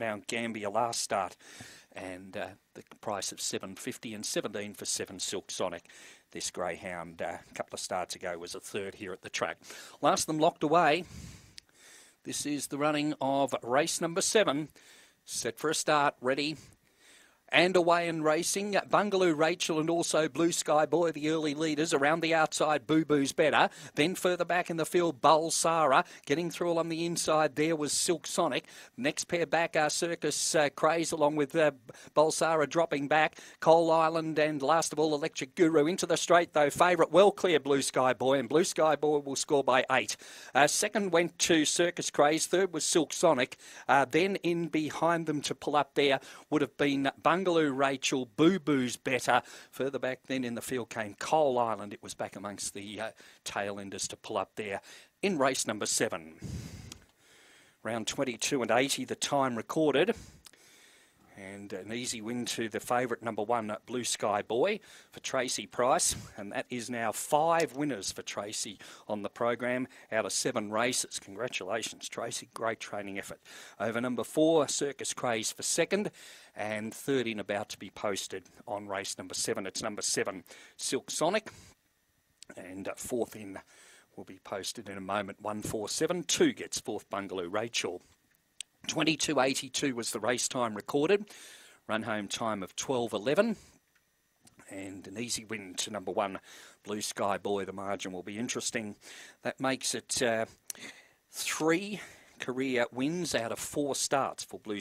Mount Gambier last start, and uh, the price of seven fifty and seventeen for seven Silk Sonic. This greyhound uh, a couple of starts ago was a third here at the track. Last them locked away. This is the running of race number seven. Set for a start, ready, and away in racing, Bungaloo Rachel and also Blue Sky Boy, the early leaders. Around the outside, Boo Boo's better. Then further back in the field, Bulsara. Getting through along the inside there was Silk Sonic. Next pair back are Circus uh, Craze along with uh, Bulsara dropping back. Coal Island and last of all, Electric Guru into the straight though. Favourite well clear Blue Sky Boy and Blue Sky Boy will score by eight. Uh, second went to Circus Craze. Third was Silk Sonic. Uh, then in behind them to pull up there would have been Bungaloo. Bungaloo Rachel, Boo Boo's better. Further back then in the field came Coal Island. It was back amongst the uh, tail enders to pull up there in race number seven. Round 22 and 80, the time recorded. And an easy win to the favourite number one, Blue Sky Boy, for Tracy Price. And that is now five winners for Tracy on the program out of seven races. Congratulations, Tracy. Great training effort. Over number four, Circus Craze for second. And third in about to be posted on race number seven. It's number seven, Silk Sonic. And uh, fourth in will be posted in a moment. 147. gets fourth Bungaloo, Rachel. 22.82 was the race time recorded. Run home time of 12.11. And an easy win to number one, Blue Sky Boy. The margin will be interesting. That makes it uh, three career wins out of four starts for Blue